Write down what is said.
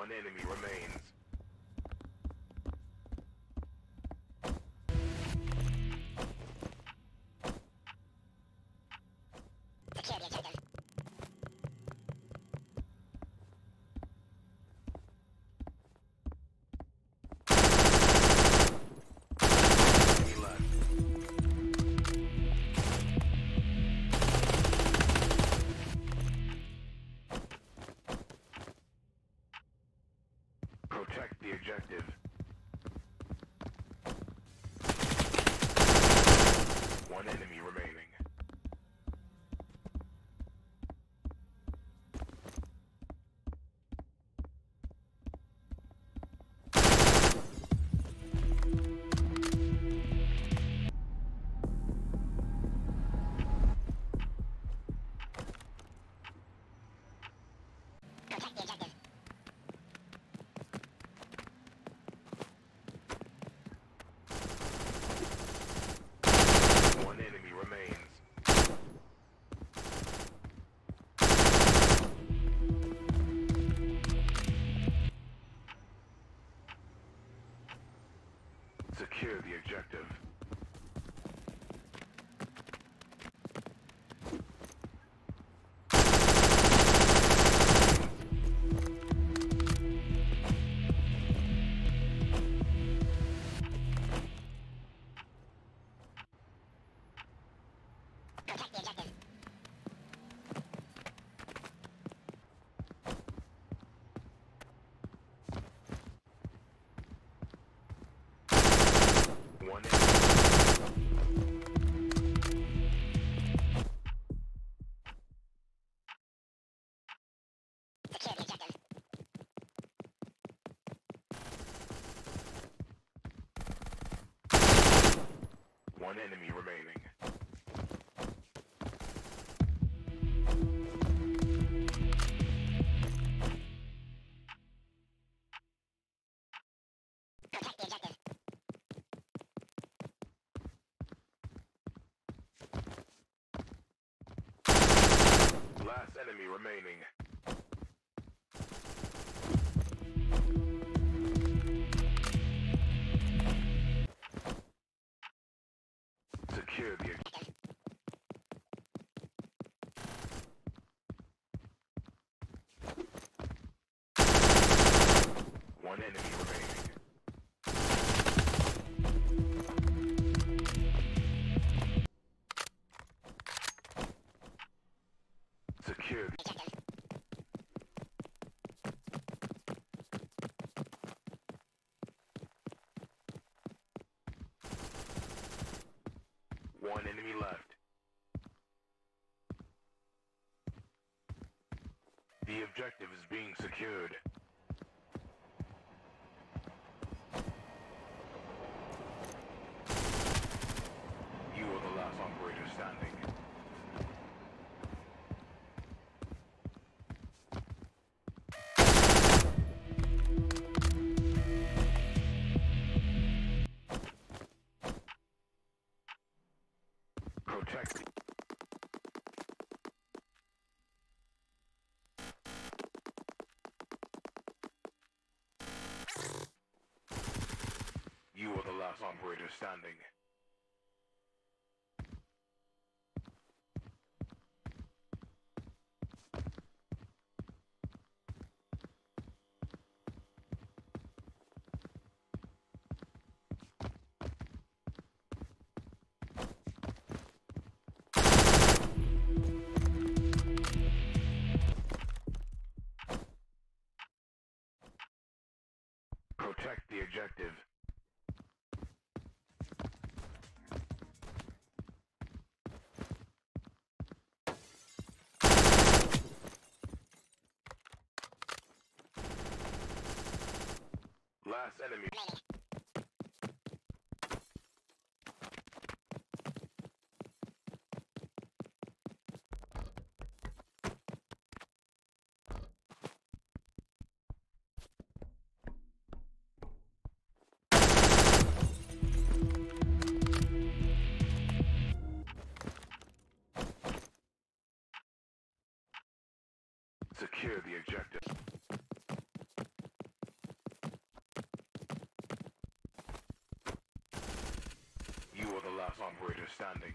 One enemy remains. Protect the objective. One enemy remaining. Secure the objective. One enemy remaining. Last enemy remaining. Secure the Objective. one enemy left. The objective is being secured. You are the last operator standing. Last Last enemy. Secure the objective. Operator standing.